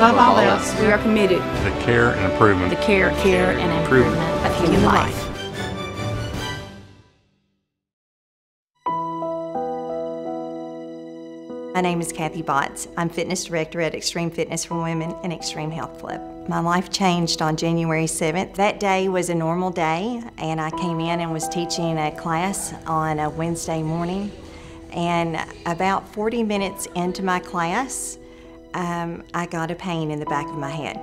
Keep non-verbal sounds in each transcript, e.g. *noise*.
Above all else, we are committed to the care and improvement the care, care, and improvement of human life. My name is Cathy Botts. I'm fitness director at Extreme Fitness for Women and Extreme Health Club. My life changed on January 7th. That day was a normal day, and I came in and was teaching a class on a Wednesday morning. And about 40 minutes into my class, um, I got a pain in the back of my head.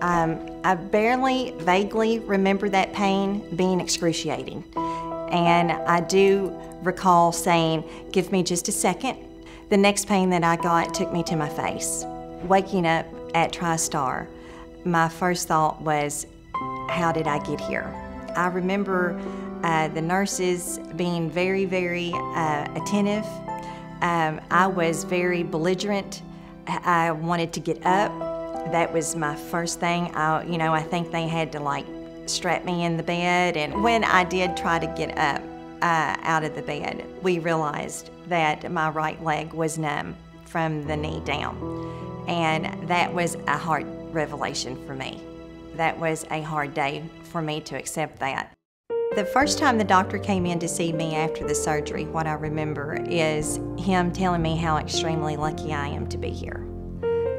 Um, I barely, vaguely remember that pain being excruciating. And I do recall saying, Give me just a second. The next pain that I got took me to my face. Waking up at TriStar, my first thought was, How did I get here? I remember uh, the nurses being very, very uh, attentive. Um, I was very belligerent. I wanted to get up. That was my first thing. I, you know, I think they had to like strap me in the bed. And when I did try to get up uh, out of the bed, we realized that my right leg was numb from the knee down. And that was a hard revelation for me. That was a hard day for me to accept that. The first time the doctor came in to see me after the surgery, what I remember is him telling me how extremely lucky I am to be here.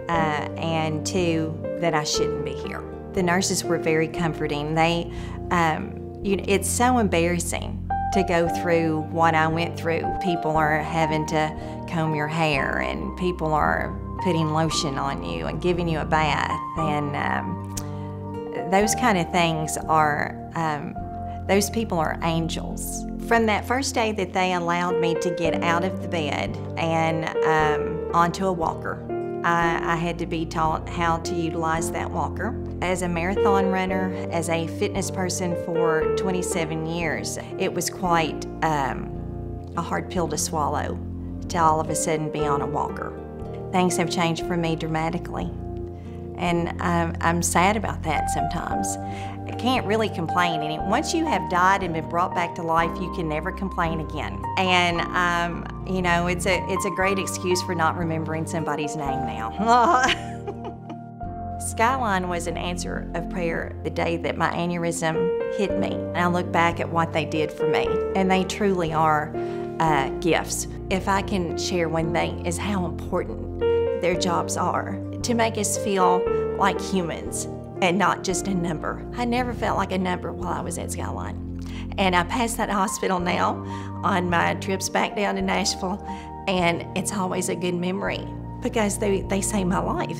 Uh, and two, that I shouldn't be here. The nurses were very comforting. They, um, you know, it's so embarrassing to go through what I went through. People are having to comb your hair, and people are putting lotion on you and giving you a bath, and um, those kind of things are. Um, those people are angels. From that first day that they allowed me to get out of the bed and um, onto a walker, I, I, had to be taught how to utilize that walker. As a marathon runner, as a fitness person for 27 years, it was quite um, a hard pill to swallow to all of a sudden be on a walker. Things have changed for me dramatically. And I'm, I'm sad about that sometimes. Can't really complain. And once you have died and been brought back to life, you can never complain again. And um, you know, it's a it's a great excuse for not remembering somebody's name now. *laughs* Skyline was an answer of prayer the day that my aneurysm hit me. And I look back at what they did for me, and they truly are uh, gifts. If I can share one thing, is how important their jobs are to make us feel like humans and not just a number. I never felt like a number while I was at Skyline. And I pass that hospital now on my trips back down to Nashville, and it's always a good memory because they, they saved my life.